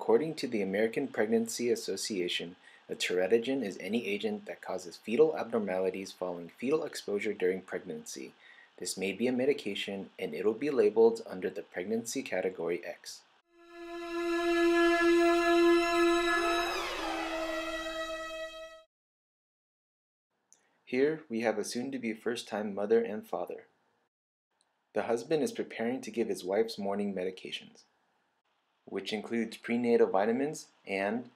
according to the American Pregnancy Association, a teratogen is any agent that causes fetal abnormalities following fetal exposure during pregnancy. This may be a medication and it will be labeled under the pregnancy category X. Here we have a soon to be first time mother and father. The husband is preparing to give his wife's morning medications, which includes prenatal vitamins and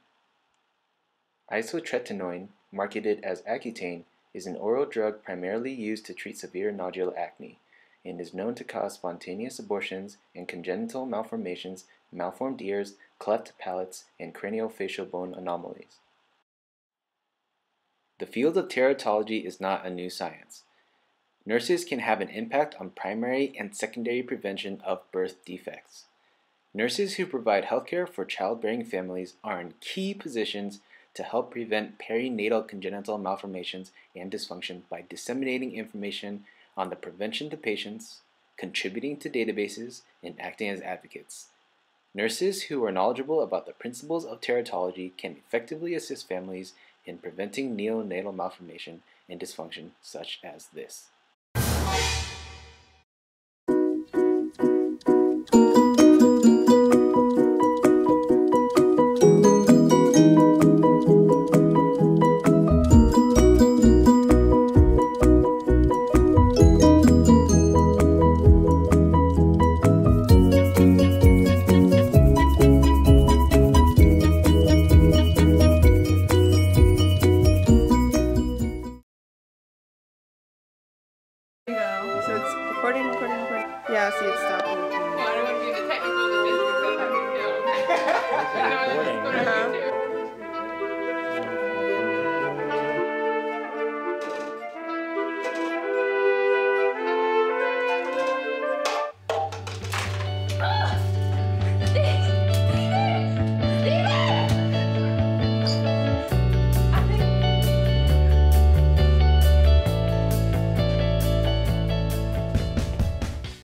isotretinoin, marketed as Accutane, is an oral drug primarily used to treat severe nodular acne and is known to cause spontaneous abortions and congenital malformations, malformed ears, cleft palates, and craniofacial bone anomalies. The field of teratology is not a new science. Nurses can have an impact on primary and secondary prevention of birth defects. Nurses who provide healthcare for childbearing families are in key positions to help prevent perinatal congenital malformations and dysfunction by disseminating information on the prevention to patients, contributing to databases, and acting as advocates. Nurses who are knowledgeable about the principles of teratology can effectively assist families in preventing neonatal malformation and dysfunction such as this. now. So it's recording, recording, recording. Yeah, see, it's stopping. Well, I don't want to be the technical that this because I think no. recording. -huh. Ugh!